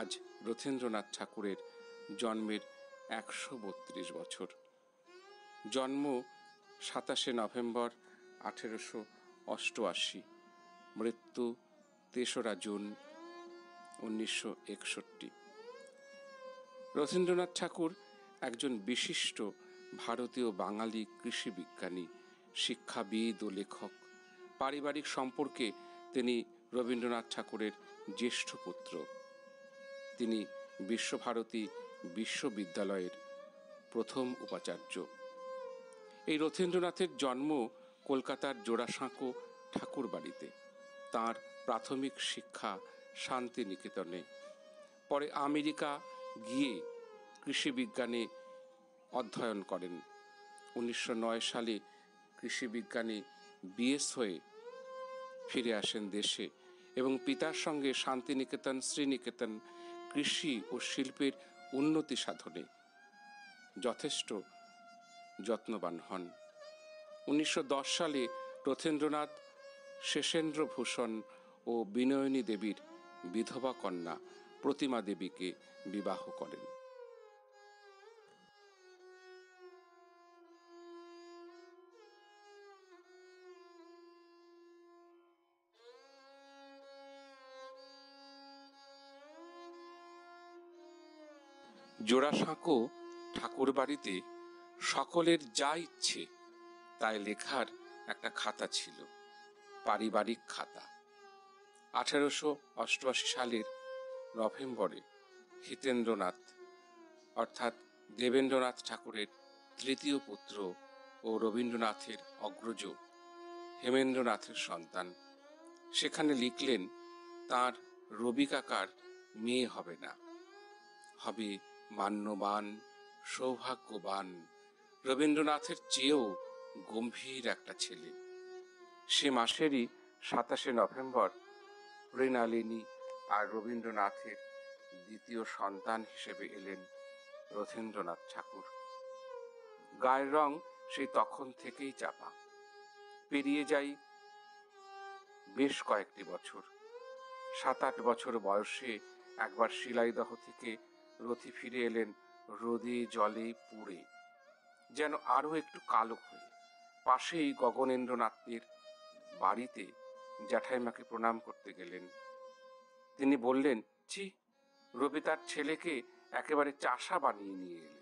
আজ রথীন্দ্রনাথ ঠাকুরের জন্মের একশো বত্রিশ বছর। জন্ম সাতাশে নভেম্বর আঠেরোশো অষ্টআশি। মৃত্যু তেসরা জুন উনিশশো একষট্টি। রথীন্দ্রনাথ ঠাকুর একজন বিশিষ্ট ভারতীয় বাঙালি কৃষি বিজ্ঞানী, শিক্ষাবিদ ও লেখক। পারিবারিক সম্পর্কে তিনি রবীন্দ্রনাথ ঠাকুরের জ্যেষ্ঠ পুত্র। তিনি বিশ্বভারতী বিশ্ববিদ্যালয়ের প্রথম উপাচার্য। এই রথীন্দ্রনাথের জন্ম কলকাতার জোড়াসাঁকো ঠাকুর বাড়িতে তাঁর প্রাথমিক শিক্ষা শান্তিনিকেতনে। পরে আমেরিকা গিয়ে কৃষি বিজ্ঞানে অধ্যয়ন করেন। উনিশশো নয় সালে কৃষি বিজ্ঞানে বিএস হয়ে ফিরে আসেন দেশে এবং পিতার সঙ্গে শান্তিনিকেতন, শ্রীনিকেতন কৃষি ও শিল্পের উন্নতি সাধনে যথেষ্ট যত্নবান হন। উনিশশো দশ সালে রথেন্দ্রনাথ শেষেন্দ্র ভূষণ ও বিনয়নী দেবীর বিধবা কন্যা প্রতিমা দেবীকে বিবাহ করেন। জোড়াসাঁকো ঠাকুর বাড়িতে সকলের যা ইচ্ছে তাই লেখার একটা খাতা ছিল, পারিবারিক খাতা। আঠারোশো অষ্টআশি সালের নভেম্বরে হিতেন্দ্রনাথ, অর্থাৎ দেবেন্দ্রনাথ ঠাকুরের তৃতীয় পুত্র ও রবীন্দ্রনাথের অগ্রজ হেমেন্দ্রনাথের সন্তান, সেখানে লিখলেন, তার রবি কাকার মেয়ে হবে না, হবে মান্যবান, সৌভাগ্যবান। রবীন্দ্রনাথের চেয়েও গম্ভীর একটা ছেলে। সে মাসেরই সাতাশে নভেম্বর মৃণালিনী আর রবীন্দ্রনাথের দ্বিতীয় সন্তান হিসেবে এলেন রথীন্দ্রনাথ ঠাকুর। গায়ের রং সেই তখন থেকেই চাপা। পেরিয়ে যাই বেশ কয়েকটি বছর। সাত আট বছর বয়সে একবার শিলাইদহ থেকে রথি ফিরে এলেন, রোদে জলে পুড়ে, যেন আরও একটু কালো হয়ে। পাশেই গগনেন্দ্রনাথের বাড়িতে জ্যাঠাইমাকে প্রণাম করতে গেলেন। তিনি বললেন, ছি, রবি তার ছেলেকে একেবারে চাষা বানিয়ে নিয়ে এলো।